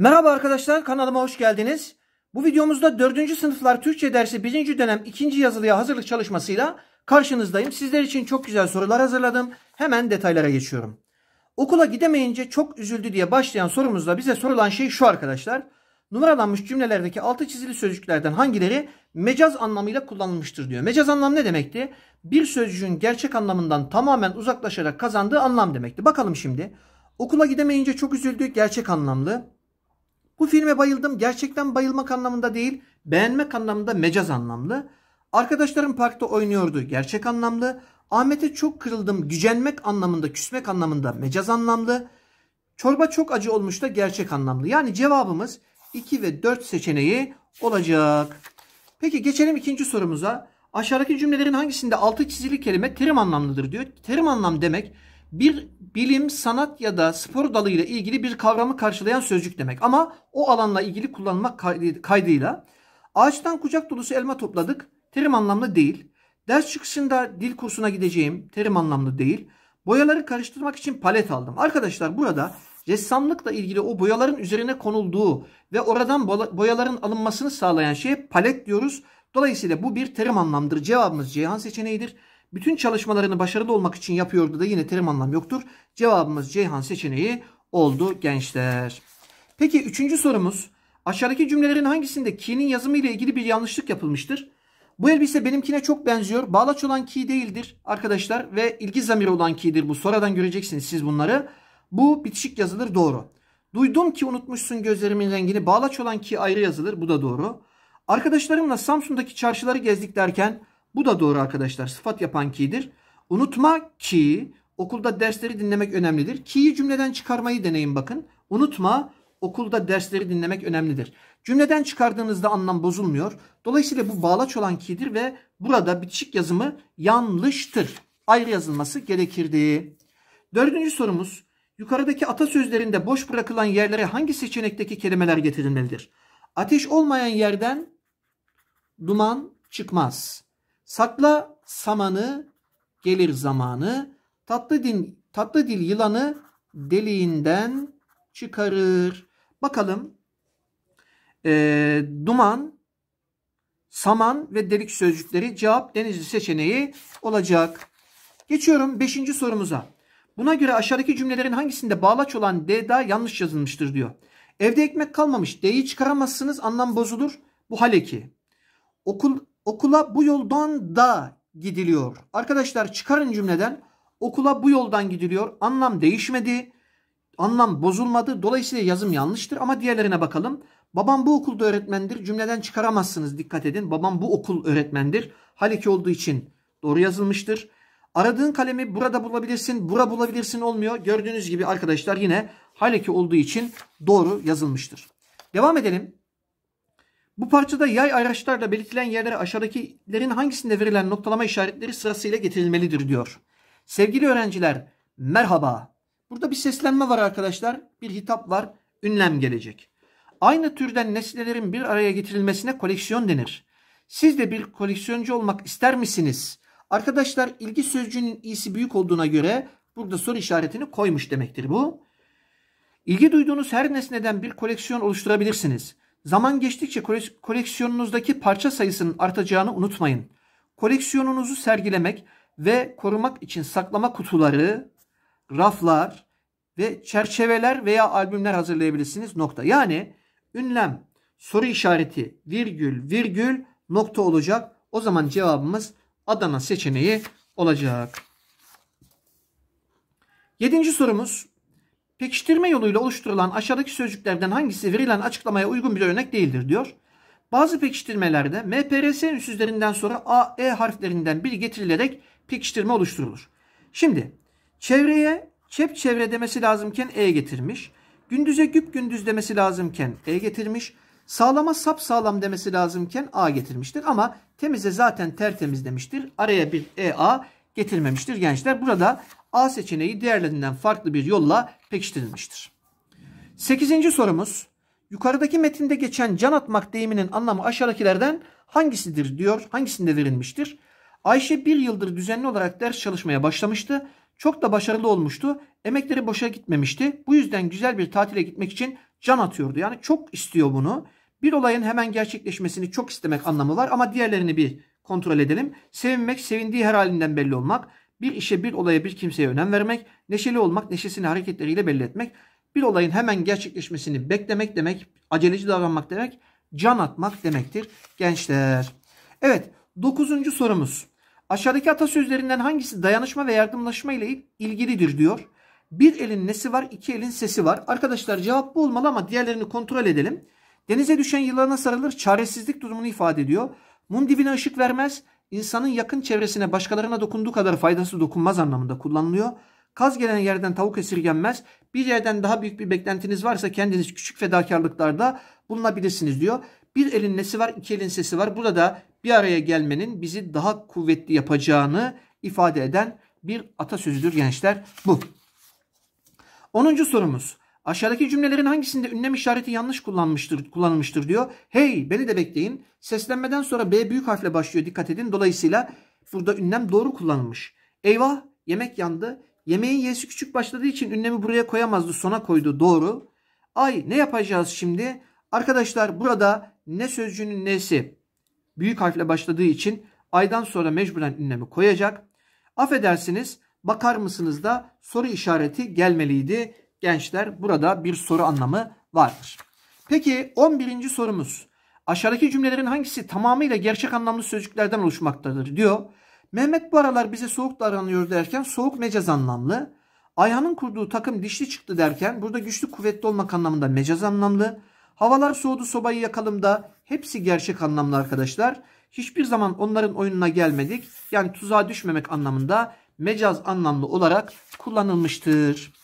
Merhaba arkadaşlar kanalıma hoş geldiniz. Bu videomuzda 4. sınıflar Türkçe dersi 1. dönem 2. yazılıya hazırlık çalışmasıyla karşınızdayım. Sizler için çok güzel sorular hazırladım. Hemen detaylara geçiyorum. Okula gidemeyince çok üzüldü diye başlayan sorumuzda bize sorulan şey şu arkadaşlar. Numaralanmış cümlelerdeki altı çizili sözcüklerden hangileri mecaz anlamıyla kullanılmıştır diyor. Mecaz anlam ne demekti? Bir sözcüğün gerçek anlamından tamamen uzaklaşarak kazandığı anlam demekti. Bakalım şimdi. Okula gidemeyince çok üzüldü gerçek anlamlı. Bu filme bayıldım. Gerçekten bayılmak anlamında değil, beğenmek anlamında mecaz anlamlı. Arkadaşlarım parkta oynuyordu. Gerçek anlamlı. Ahmet'e çok kırıldım. Gücenmek anlamında, küsmek anlamında mecaz anlamlı. Çorba çok acı olmuş da gerçek anlamlı. Yani cevabımız 2 ve 4 seçeneği olacak. Peki geçelim ikinci sorumuza. Aşağıdaki cümlelerin hangisinde altı çizili kelime terim anlamlıdır diyor. Terim anlam demek bir bilim, sanat ya da spor dalıyla ilgili bir kavramı karşılayan sözcük demek. Ama o alanla ilgili kullanılmak kaydıyla ağaçtan kucak dolusu elma topladık. Terim anlamlı değil. Ders çıkışında dil kursuna gideceğim. Terim anlamlı değil. Boyaları karıştırmak için palet aldım. Arkadaşlar burada ressamlıkla ilgili o boyaların üzerine konulduğu ve oradan boyaların alınmasını sağlayan şeye palet diyoruz. Dolayısıyla bu bir terim anlamdır. Cevabımız Ceyhan seçeneğidir. Bütün çalışmalarını başarılı olmak için yapıyordu da yine terim anlam yoktur. Cevabımız Ceyhan seçeneği oldu gençler. Peki üçüncü sorumuz. Aşağıdaki cümlelerin hangisinde ki'nin yazımı ile ilgili bir yanlışlık yapılmıştır? Bu elbise benimkine çok benziyor. Bağlaç olan ki değildir arkadaşlar ve ilgi zamiri olan ki'dir bu. Sonradan göreceksiniz siz bunları. Bu bitişik yazılır doğru. Duydum ki unutmuşsun gözlerimin rengini. Bağlaç olan ki ayrı yazılır. Bu da doğru. Arkadaşlarımla Samsun'daki çarşıları gezdik derken bu da doğru arkadaşlar. Sıfat yapan ki'dir. Unutma ki okulda dersleri dinlemek önemlidir. Ki'yi cümleden çıkarmayı deneyin bakın. Unutma okulda dersleri dinlemek önemlidir. Cümleden çıkardığınızda anlam bozulmuyor. Dolayısıyla bu bağlaç olan ki'dir ve burada bitişik yazımı yanlıştır. Ayrı yazılması gerekirdi. Dördüncü sorumuz. Yukarıdaki atasözlerinde boş bırakılan yerlere hangi seçenekteki kelimeler getirilmelidir? Ateş olmayan yerden duman çıkmaz. Sakla samanı gelir zamanı. Tatlı dil, tatlı dil yılanı deliğinden çıkarır. Bakalım. E, duman, saman ve delik sözcükleri cevap denizli seçeneği olacak. Geçiyorum 5. sorumuza. Buna göre aşağıdaki cümlelerin hangisinde bağlaç olan D'da yanlış yazılmıştır diyor. Evde ekmek kalmamış. D'yi çıkaramazsınız anlam bozulur. Bu haleki. Okul okula bu yoldan da gidiliyor. Arkadaşlar çıkarın cümleden okula bu yoldan gidiliyor. Anlam değişmedi. Anlam bozulmadı. Dolayısıyla yazım yanlıştır ama diğerlerine bakalım. Babam bu okulda öğretmendir. Cümleden çıkaramazsınız. Dikkat edin. Babam bu okul öğretmendir. Haleki olduğu için doğru yazılmıştır. Aradığın kalemi burada bulabilirsin, bura bulabilirsin olmuyor. Gördüğünüz gibi arkadaşlar yine haleki olduğu için doğru yazılmıştır. Devam edelim. Bu parçada yay araçlarla belirtilen yerlere aşağıdakilerin hangisinde verilen noktalama işaretleri sırasıyla getirilmelidir diyor. Sevgili öğrenciler merhaba. Burada bir seslenme var arkadaşlar. Bir hitap var. Ünlem gelecek. Aynı türden nesnelerin bir araya getirilmesine koleksiyon denir. Siz de bir koleksiyoncu olmak ister misiniz? Arkadaşlar ilgi sözcüğünün iyisi büyük olduğuna göre burada soru işaretini koymuş demektir bu. İlgi duyduğunuz her nesneden bir koleksiyon oluşturabilirsiniz. Zaman geçtikçe koleksiyonunuzdaki parça sayısının artacağını unutmayın. Koleksiyonunuzu sergilemek ve korumak için saklama kutuları, raflar ve çerçeveler veya albümler hazırlayabilirsiniz. Nokta. Yani ünlem, soru işareti, virgül, virgül, nokta olacak. O zaman cevabımız Adana seçeneği olacak. Yedinci sorumuz. Pekiştirme yoluyla oluşturulan aşağıdaki sözcüklerden hangisi verilen açıklamaya uygun bir örnek değildir diyor. Bazı pekiştirmelerde MPRS ünsüzlerinden sonra A, E harflerinden biri getirilerek pekiştirme oluşturulur. Şimdi çevreye çep çevre demesi lazımken E getirmiş. Gündüze güp gündüz demesi lazımken E getirmiş. Sağlama sap sağlam demesi lazımken A getirmiştir. Ama temize zaten tertemiz demiştir. Araya bir EA getirmemiştir gençler. Burada A seçeneği diğerlerinden farklı bir yolla pekiştirilmiştir. Sekizinci sorumuz. Yukarıdaki metinde geçen can atmak deyiminin anlamı aşağıdakilerden hangisidir diyor. Hangisinde verilmiştir? Ayşe bir yıldır düzenli olarak ders çalışmaya başlamıştı. Çok da başarılı olmuştu. Emekleri boşa gitmemişti. Bu yüzden güzel bir tatile gitmek için can atıyordu. Yani çok istiyor bunu. Bir olayın hemen gerçekleşmesini çok istemek anlamı var ama diğerlerini bir kontrol edelim. Sevinmek, sevindiği her halinden belli olmak. Bir işe, bir olaya, bir kimseye önem vermek. Neşeli olmak, neşesini hareketleriyle belli etmek. Bir olayın hemen gerçekleşmesini beklemek demek, aceleci davranmak demek, can atmak demektir gençler. Evet, dokuzuncu sorumuz. Aşağıdaki atasözlerinden hangisi dayanışma ve yardımlaşma ile ilgilidir diyor. Bir elin nesi var, iki elin sesi var. Arkadaşlar cevap bu olmalı ama diğerlerini kontrol edelim. Denize düşen yılana sarılır, çaresizlik durumunu ifade ediyor. Mum dibine ışık vermez, insanın yakın çevresine başkalarına dokunduğu kadar faydası dokunmaz anlamında kullanılıyor. Kaz gelen yerden tavuk esirgenmez. Bir yerden daha büyük bir beklentiniz varsa kendiniz küçük fedakarlıklarda bulunabilirsiniz diyor. Bir elin nesi var, iki elin sesi var. Burada bir araya gelmenin bizi daha kuvvetli yapacağını ifade eden bir atasözüdür gençler bu. 10. sorumuz. Aşağıdaki cümlelerin hangisinde ünlem işareti yanlış kullanmıştır, kullanılmıştır diyor. Hey beni de bekleyin. Seslenmeden sonra B büyük harfle başlıyor dikkat edin. Dolayısıyla burada ünlem doğru kullanılmış. Eyvah yemek yandı. Yemeğin y'si küçük başladığı için ünlemi buraya koyamazdı sona koydu doğru. Ay ne yapacağız şimdi? Arkadaşlar burada ne sözcüğünün nesi büyük harfle başladığı için aydan sonra mecburen ünlemi koyacak. Affedersiniz bakar mısınız da soru işareti gelmeliydi. Gençler burada bir soru anlamı vardır. Peki 11. sorumuz. Aşağıdaki cümlelerin hangisi tamamıyla gerçek anlamlı sözcüklerden oluşmaktadır diyor. Mehmet bu aralar bize soğuk davranıyor derken soğuk mecaz anlamlı. Ayhan'ın kurduğu takım dişli çıktı derken burada güçlü kuvvetli olmak anlamında mecaz anlamlı. Havalar soğudu sobayı yakalım da hepsi gerçek anlamlı arkadaşlar. Hiçbir zaman onların oyununa gelmedik. Yani tuzağa düşmemek anlamında mecaz anlamlı olarak kullanılmıştır.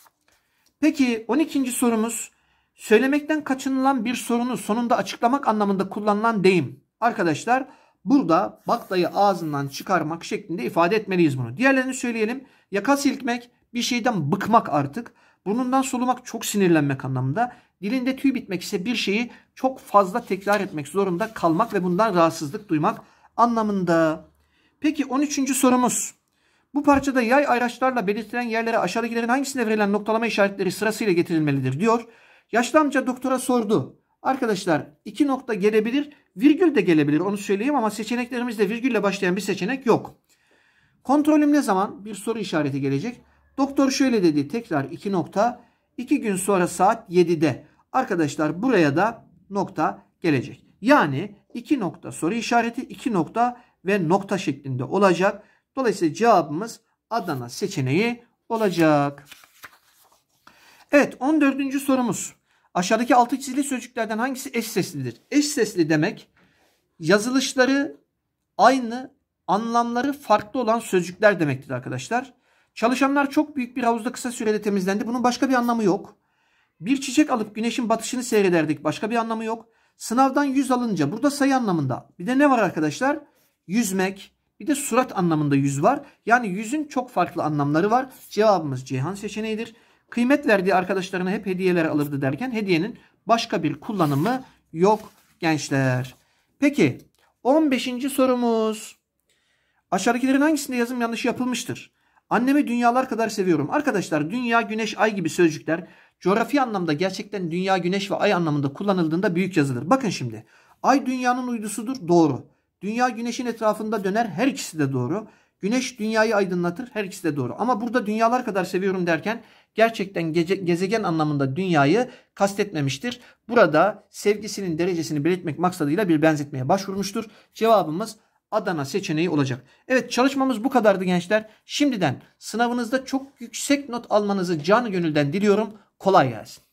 Peki 12. sorumuz söylemekten kaçınılan bir sorunu sonunda açıklamak anlamında kullanılan deyim. Arkadaşlar burada baklayı ağzından çıkarmak şeklinde ifade etmeliyiz bunu. Diğerlerini söyleyelim. Yaka silkmek bir şeyden bıkmak artık. Burnundan solumak çok sinirlenmek anlamında. Dilinde tüy bitmek ise bir şeyi çok fazla tekrar etmek zorunda kalmak ve bundan rahatsızlık duymak anlamında. Peki 13. sorumuz. Bu parçada yay ayraçlarla belirtilen yerlere aşağıdakilerin hangisinde verilen noktalama işaretleri sırasıyla getirilmelidir diyor. Yaşlı amca doktora sordu. Arkadaşlar iki nokta gelebilir, virgül de gelebilir onu söyleyeyim ama seçeneklerimizde virgülle başlayan bir seçenek yok. Kontrolüm ne zaman? Bir soru işareti gelecek. Doktor şöyle dedi tekrar iki nokta. iki gün sonra saat 7'de. Arkadaşlar buraya da nokta gelecek. Yani iki nokta soru işareti iki nokta ve nokta şeklinde olacak. Dolayısıyla cevabımız Adana seçeneği olacak. Evet 14. sorumuz. Aşağıdaki altı çizili sözcüklerden hangisi eş seslidir? Eş sesli demek yazılışları aynı anlamları farklı olan sözcükler demektir arkadaşlar. Çalışanlar çok büyük bir havuzda kısa sürede temizlendi. Bunun başka bir anlamı yok. Bir çiçek alıp güneşin batışını seyrederdik. Başka bir anlamı yok. Sınavdan yüz alınca burada sayı anlamında. Bir de ne var arkadaşlar? Yüzmek, bir de surat anlamında yüz var. Yani yüzün çok farklı anlamları var. Cevabımız Cihan seçeneğidir. Kıymet verdiği arkadaşlarına hep hediyeler alırdı derken hediyenin başka bir kullanımı yok gençler. Peki 15. sorumuz. Aşağıdakilerin hangisinde yazım yanlış yapılmıştır? Annemi dünyalar kadar seviyorum. Arkadaşlar dünya, güneş, ay gibi sözcükler coğrafi anlamda gerçekten dünya, güneş ve ay anlamında kullanıldığında büyük yazılır. Bakın şimdi. Ay dünyanın uydusudur. Doğru. Dünya güneşin etrafında döner. Her ikisi de doğru. Güneş dünyayı aydınlatır. Her ikisi de doğru. Ama burada dünyalar kadar seviyorum derken gerçekten gece, gezegen anlamında dünyayı kastetmemiştir. Burada sevgisinin derecesini belirtmek maksadıyla bir benzetmeye başvurmuştur. Cevabımız Adana seçeneği olacak. Evet çalışmamız bu kadardı gençler. Şimdiden sınavınızda çok yüksek not almanızı canı gönülden diliyorum. Kolay gelsin.